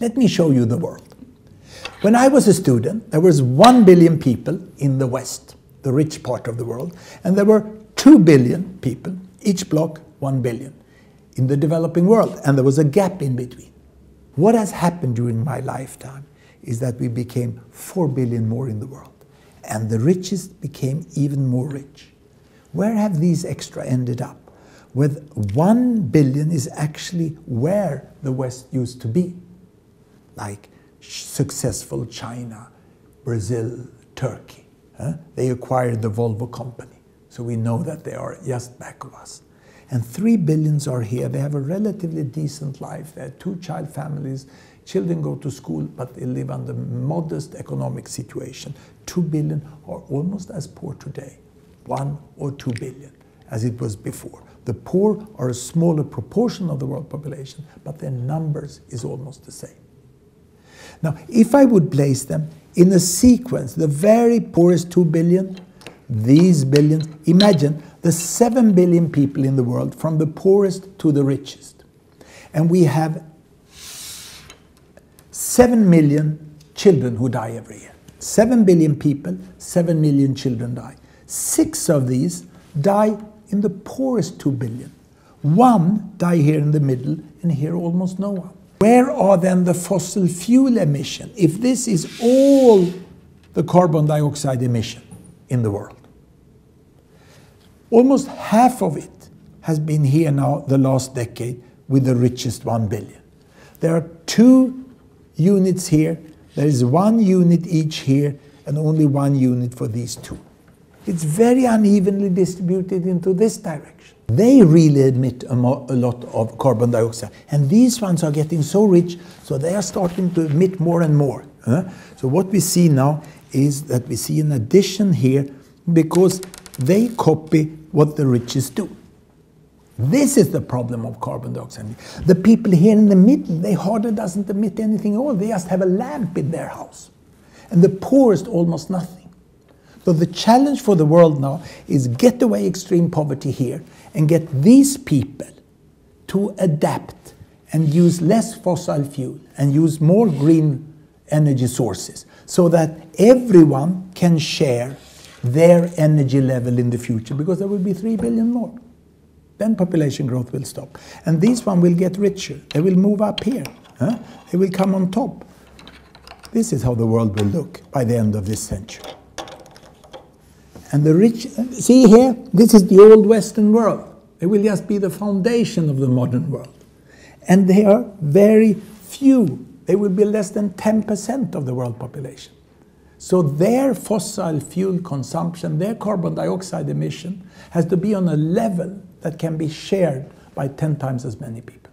Let me show you the world. When I was a student, there was 1 billion people in the West, the rich part of the world, and there were 2 billion people, each block 1 billion, in the developing world, and there was a gap in between. What has happened during my lifetime is that we became 4 billion more in the world, and the richest became even more rich. Where have these extra ended up? With 1 billion is actually where the West used to be, like successful China, Brazil, Turkey. Huh? They acquired the Volvo company. So we know that they are just back of us. And three billions are here. They have a relatively decent life. They're two child families. Children go to school, but they live under modest economic situation. Two billion are almost as poor today, one or two billion, as it was before. The poor are a smaller proportion of the world population, but their numbers is almost the same. Now, if I would place them in a sequence, the very poorest 2 billion, these billions, imagine the 7 billion people in the world from the poorest to the richest. And we have 7 million children who die every year. 7 billion people, 7 million children die. Six of these die in the poorest 2 billion. One die here in the middle, and here almost no one. Where are then the fossil fuel emission if this is all the carbon dioxide emission in the world? Almost half of it has been here now the last decade with the richest 1 billion. There are two units here, there is one unit each here, and only one unit for these two. It's very unevenly distributed into this direction they really emit a, a, lot of carbon dioxide. And these ones are getting so rich, so they are starting to emit more and more. Uh, so what we see now is that we see an addition here because they copy what the richest do. This is the problem of carbon dioxide. The people here in the middle, they hardly doesn't emit anything at all. They just have a lamp in their house. And the poorest, almost nothing. So the challenge for the world now is get away extreme poverty here and get these people to adapt and use less fossil fuel and use more green energy sources so that everyone can share their energy level in the future because there will be 3 billion more. Then population growth will stop. And these one will get richer. They will move up here. Huh? They will come on top. This is how the world will look by the end of this century. And the rich, see here, this is the old Western world. It will just be the foundation of the modern world. And they are very few. They will be less than 10% of the world population. So their fossil fuel consumption, their carbon dioxide emission, has to be on a level that can be shared by 10 times as many people.